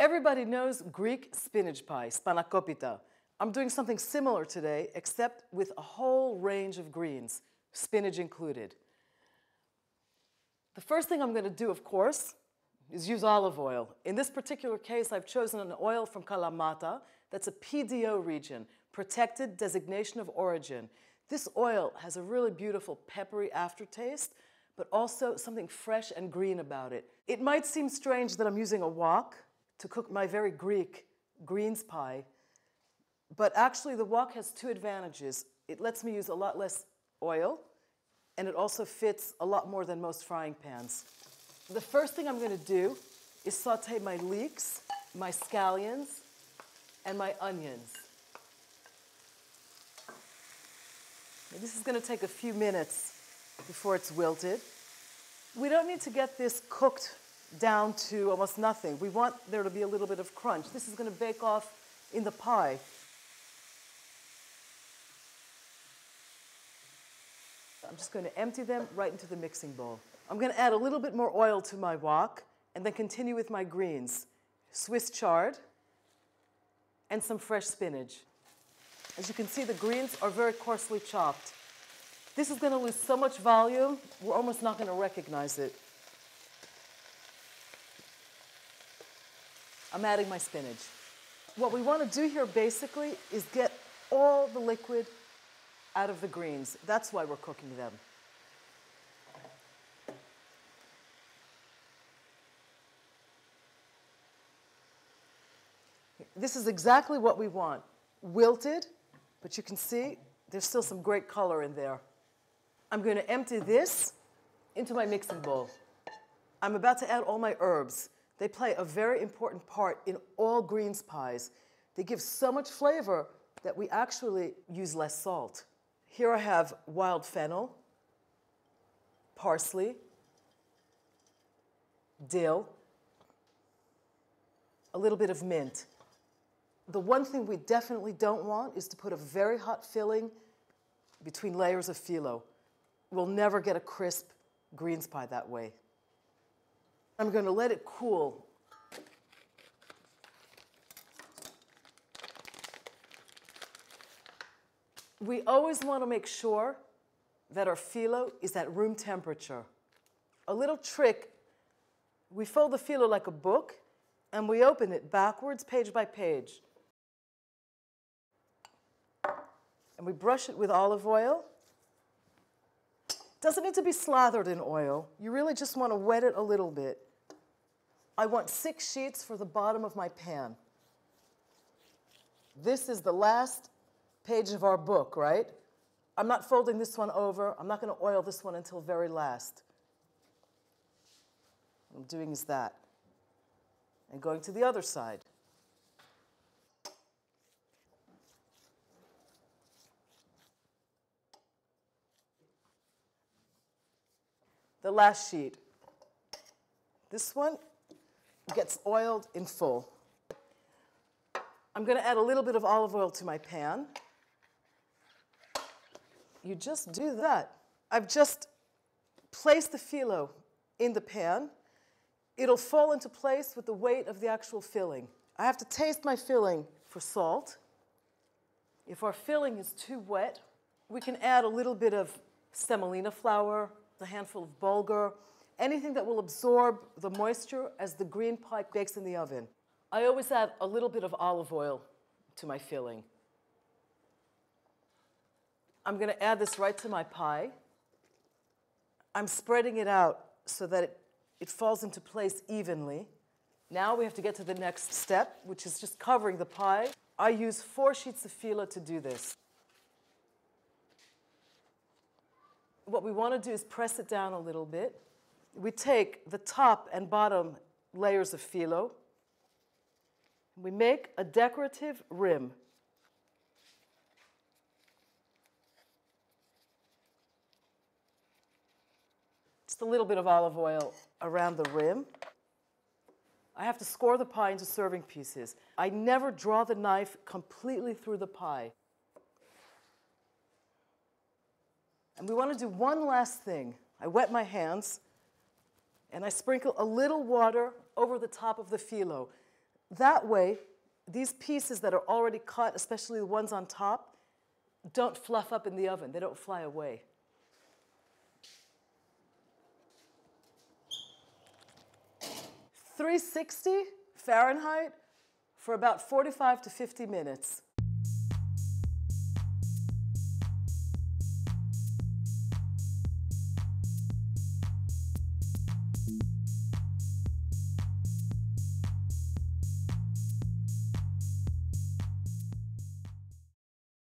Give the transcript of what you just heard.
Everybody knows Greek spinach pie, spanakopita. I'm doing something similar today, except with a whole range of greens, spinach included. The first thing I'm going to do, of course, is use olive oil. In this particular case, I've chosen an oil from Kalamata that's a PDO region, Protected Designation of Origin. This oil has a really beautiful peppery aftertaste, but also something fresh and green about it. It might seem strange that I'm using a wok to cook my very Greek greens pie, but actually the wok has two advantages. It lets me use a lot less oil, and it also fits a lot more than most frying pans. The first thing I'm going to do is saute my leeks, my scallions, and my onions. This is going to take a few minutes before it's wilted. We don't need to get this cooked down to almost nothing. We want there to be a little bit of crunch. This is going to bake off in the pie. I'm just going to empty them right into the mixing bowl. I'm going to add a little bit more oil to my wok and then continue with my greens. Swiss chard and some fresh spinach. As you can see, the greens are very coarsely chopped. This is going to lose so much volume, we're almost not going to recognize it. I'm adding my spinach. What we want to do here basically is get all the liquid out of the greens. That's why we're cooking them. This is exactly what we want. Wilted, but you can see there's still some great color in there. I'm going to empty this into my mixing bowl. I'm about to add all my herbs. They play a very important part in all greens pies. They give so much flavor that we actually use less salt. Here I have wild fennel, parsley, dill, a little bit of mint. The one thing we definitely don't want is to put a very hot filling between layers of phyllo. We'll never get a crisp greens pie that way. I'm going to let it cool. We always want to make sure that our phyllo is at room temperature. A little trick, we fold the phyllo like a book and we open it backwards, page by page. And we brush it with olive oil. Doesn't need to be slathered in oil. You really just want to wet it a little bit. I want six sheets for the bottom of my pan. This is the last page of our book, right? I'm not folding this one over. I'm not going to oil this one until very last. What I'm doing is that. And going to the other side. The last sheet. This one gets oiled in full. I'm going to add a little bit of olive oil to my pan. You just do that. I've just placed the phyllo in the pan. It'll fall into place with the weight of the actual filling. I have to taste my filling for salt. If our filling is too wet, we can add a little bit of semolina flour, a handful of bulgur, anything that will absorb the moisture as the green pie bakes in the oven. I always add a little bit of olive oil to my filling. I'm going to add this right to my pie. I'm spreading it out so that it, it falls into place evenly. Now we have to get to the next step, which is just covering the pie. I use four sheets of phyllo to do this. What we want to do is press it down a little bit. We take the top and bottom layers of phyllo. And we make a decorative rim Just a little bit of olive oil around the rim. I have to score the pie into serving pieces. I never draw the knife completely through the pie. And we want to do one last thing. I wet my hands and I sprinkle a little water over the top of the phyllo. That way, these pieces that are already cut, especially the ones on top, don't fluff up in the oven. They don't fly away. Three sixty Fahrenheit for about 45 to 50 minutes.